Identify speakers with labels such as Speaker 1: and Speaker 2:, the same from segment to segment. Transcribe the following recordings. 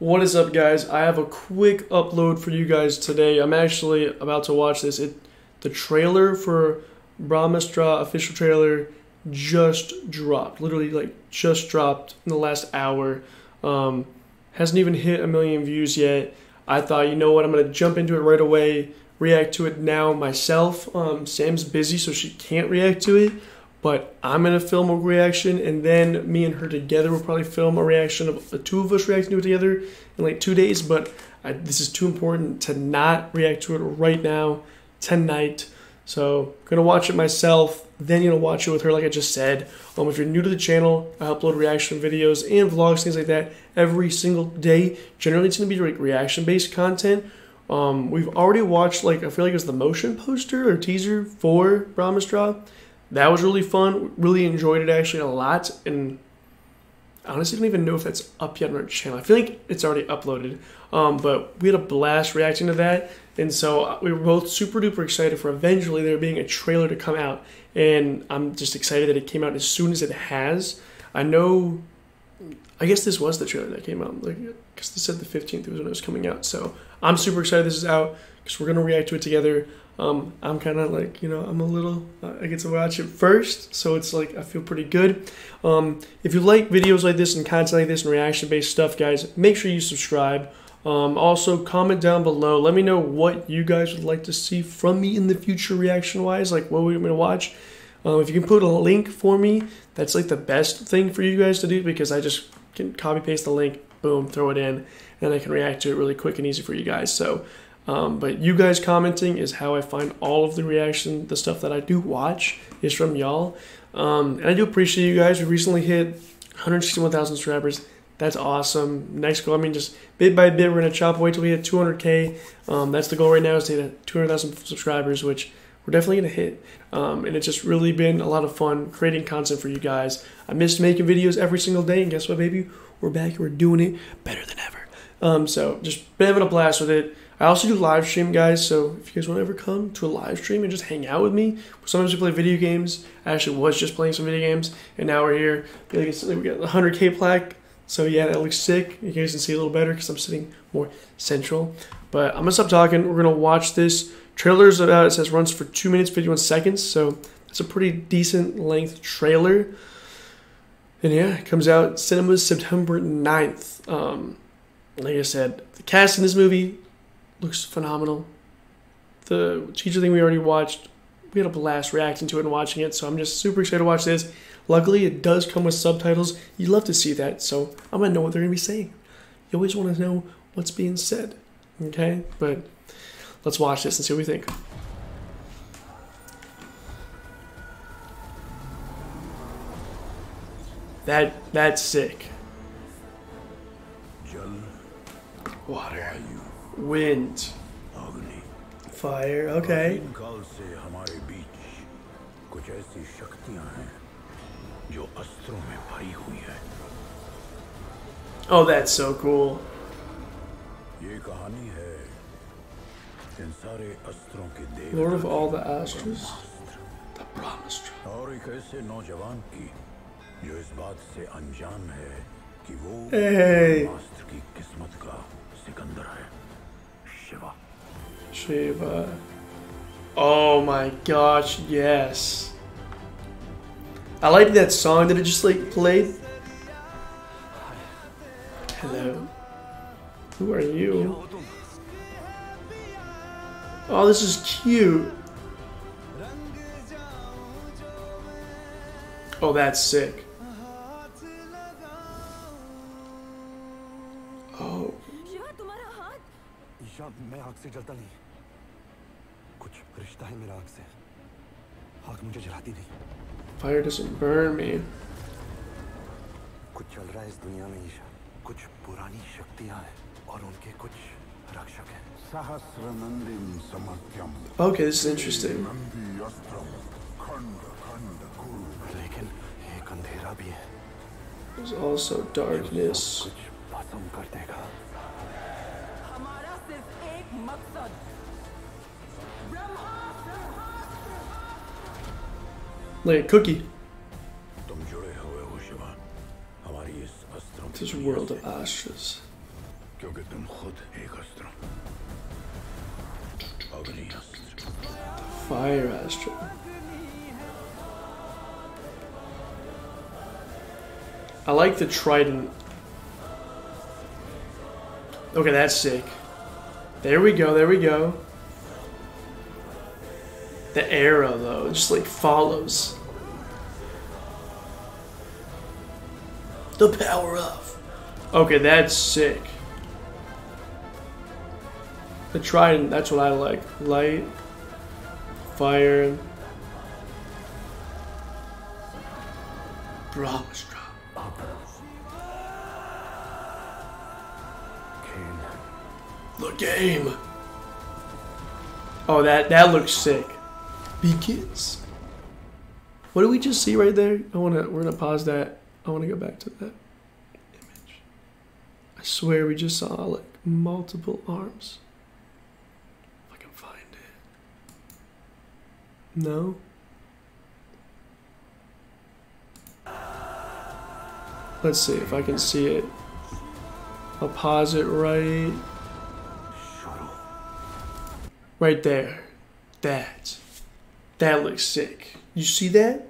Speaker 1: What is up, guys? I have a quick upload for you guys today. I'm actually about to watch this. It, the trailer for Brahmastra official trailer just dropped. Literally, like just dropped in the last hour. Um, hasn't even hit a million views yet. I thought, you know what? I'm gonna jump into it right away. React to it now myself. Um, Sam's busy, so she can't react to it but I'm gonna film a reaction, and then me and her together will probably film a reaction of the two of us reacting to it together in like two days. But I, this is too important to not react to it right now, tonight. So I'm gonna watch it myself, then you're gonna watch it with her, like I just said. Um, if you're new to the channel, I upload reaction videos and vlogs, things like that, every single day. Generally, it's gonna be like reaction-based content. Um, we've already watched like I feel like it was the motion poster or teaser for Brahmastra that was really fun. Really enjoyed it actually a lot. And honestly, don't even know if that's up yet on our channel. I feel like it's already uploaded. Um, but we had a blast reacting to that. And so uh, we were both super duper excited for eventually there being a trailer to come out. And I'm just excited that it came out as soon as it has. I know, I guess this was the trailer that came out. Like, because they said the 15th was when it was coming out. So I'm super excited this is out because we're going to react to it together. Um, I'm kind of like, you know, I'm a little, I get to watch it first, so it's like, I feel pretty good. Um, if you like videos like this and content like this and reaction based stuff, guys, make sure you subscribe. Um, also, comment down below. Let me know what you guys would like to see from me in the future, reaction wise, like what we want to watch. Um, if you can put a link for me, that's like the best thing for you guys to do because I just can copy paste the link, boom, throw it in, and I can react to it really quick and easy for you guys. So, um, but you guys commenting is how I find all of the reaction, the stuff that I do watch is from y'all. Um, and I do appreciate you guys. We recently hit 161,000 subscribers. That's awesome. Next goal, I mean, just bit by bit, we're gonna chop away till we hit 200k. Um, that's the goal right now is to hit 200,000 subscribers, which we're definitely gonna hit. Um, and it's just really been a lot of fun creating content for you guys. I missed making videos every single day, and guess what, baby? We're back. We're doing it better than ever. Um, so just been having a blast with it. I also do live stream, guys. So if you guys want to ever come to a live stream and just hang out with me, sometimes we play video games. I actually was just playing some video games, and now we're here. We got the 100k plaque. So yeah, that looks sick. You guys can see a little better because I'm sitting more central. But I'm gonna stop talking. We're gonna watch this. Trailer's about it says runs for two minutes 51 seconds, so it's a pretty decent length trailer. And yeah, it comes out cinemas September 9th. Um, like I said, the cast in this movie looks phenomenal. The teacher thing we already watched, we had a blast reacting to it and watching it, so I'm just super excited to watch this. Luckily, it does come with subtitles. You love to see that, so I'm gonna know what they're gonna be saying. You always want to know what's being said, okay? But let's watch this and see what we think. That that's sick. Water wind, fire. Okay. Oh, that's so cool. Lord of all the Astras, the Brahmastra. Hey. Shiva. Shiva. Oh my gosh, yes. I like that song that it just like played. Hello. Who are you? Oh, this is cute. Oh, that's sick. Oh. मैं आग से जलता नहीं कुछ रिश्ता है मेरा आग से आग मुझे जलाती नहीं Fire doesn't burn me. कुछ चल रहा है इस दुनिया में ईशा कुछ पुरानी शक्तियाँ हैं और उनके कुछ रक्षक हैं सहस्रनंदिम समर्थ्यम Okay, this is interesting. लेकिन एक अंधेरा भी है There's also darkness. कुछ भस्म कर देगा maksad Like a cookie. This world of
Speaker 2: ashes.
Speaker 1: Fire astral. I like the trident. Okay, that's sick. There we go, there we go. The arrow, though, just like follows. The power of. Okay, that's sick. The trident, that's what I like. Light, fire. Brahmastra. The game. Oh, that that looks sick. Begins. What did we just see right there? I wanna we're gonna pause that. I wanna go back to that image. I swear we just saw like multiple arms. If I can find it. No. Let's see if I can see it. I'll pause it right
Speaker 2: शुरू
Speaker 1: Right there. That. That looks sick. You see that?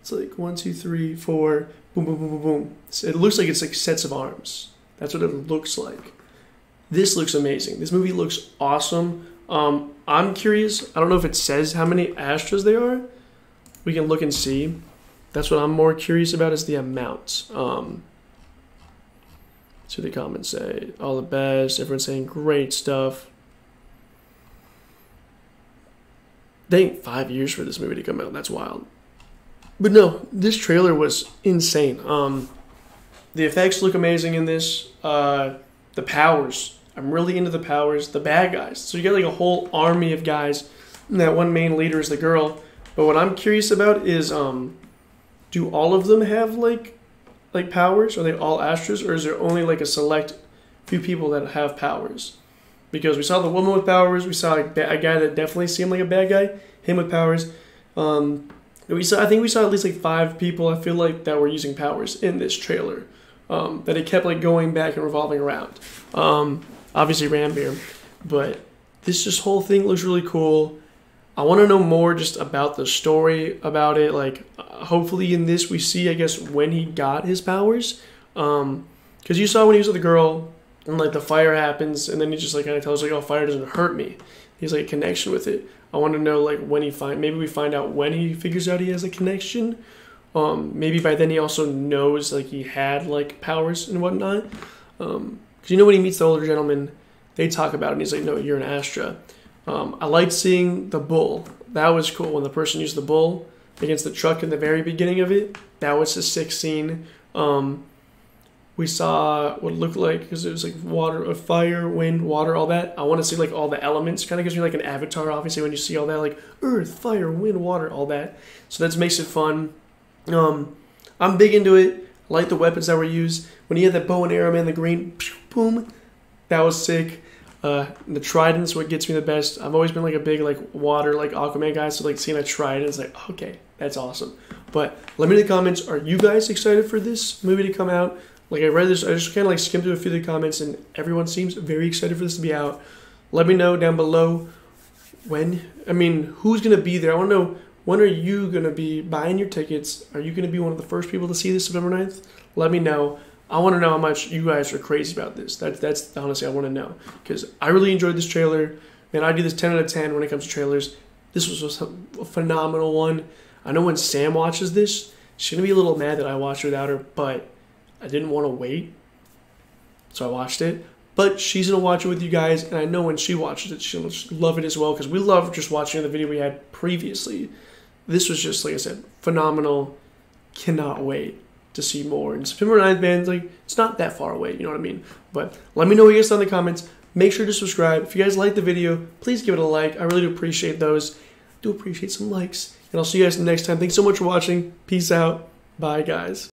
Speaker 1: It's like one, two, three, four, boom, boom, boom, boom, boom. It looks like it's like sets of arms. That's what it looks like. This looks amazing. This movie looks awesome. Um, I'm curious. I don't know if it says how many Astras there are. We can look and see. That's what I'm more curious about is the amount. Um, what the comments say. All the best. Everyone's saying great stuff. They five years for this movie to come out. That's wild. But no, this trailer was insane. Um, the effects look amazing in this. Uh, the powers. I'm really into the powers. The bad guys. So you get like a whole army of guys. And that one main leader is the girl. But what I'm curious about is, um, do all of them have like, like powers? Are they all Astras, or is there only like a select few people that have powers? Because we saw the woman with powers. We saw a, a guy that definitely seemed like a bad guy. Him with powers. Um, we saw. I think we saw at least like five people. I feel like that were using powers in this trailer. Um, that it kept like going back and revolving around. Um, obviously Ranbir, but this just whole thing looks really cool. I want to know more just about the story about it. Like, uh, hopefully in this we see, I guess, when he got his powers. Um, because you saw when he was with the girl, and like the fire happens, and then he just like kind of tells like, "Oh, fire doesn't hurt me." He's like a connection with it. I want to know like when he find maybe we find out when he figures out he has a connection. Um, maybe by then he also knows like he had like powers and whatnot. Um, because you know when he meets the older gentleman, they talk about it, and he's like, "No, you're an Astra." Um, I liked seeing the bull. That was cool when the person used the bull against the truck in the very beginning of it. That was a sick scene. Um, we saw what it looked like because it was like water, uh, fire, wind, water, all that. I want to see like all the elements. Kind of gives me like an avatar, obviously, when you see all that, like earth, fire, wind, water, all that. So that makes it fun. Um, I'm big into it. Like the weapons that were used. When he had that bow and arrow, man, the green, pew, boom, that was sick. Uh, the trident's what gets me the best. I've always been like a big like water like Aquaman guy, so like seeing a trident is like okay, that's awesome. But let me know in the comments. Are you guys excited for this movie to come out? Like I read this, I just kind of like skimmed through a few of the comments, and everyone seems very excited for this to be out. Let me know down below when. I mean, who's gonna be there? I want to know when are you gonna be buying your tickets? Are you gonna be one of the first people to see this September 9th? Let me know. I want to know how much you guys are crazy about this. That's that's honestly I want to know because I really enjoyed this trailer. Man, I do this 10 out of 10 when it comes to trailers. This was a a phenomenal one. I know when Sam watches this, she's gonna be a little mad that I watched without her, but I didn't want to wait, so I watched it. But she's gonna watch it with you guys, and I know when she watches it, she'll love it as well because we love just watching the video we had previously. This was just like I said, phenomenal. Cannot wait to see more. And September 9th, man, like it's not that far away, you know what I mean? But let me know what you guys thought in the comments. Make sure to subscribe. If you guys like the video, please give it a like. I really do appreciate those. do appreciate some likes. And I'll see you guys next time. Thanks so much for watching. Peace out. Bye, guys.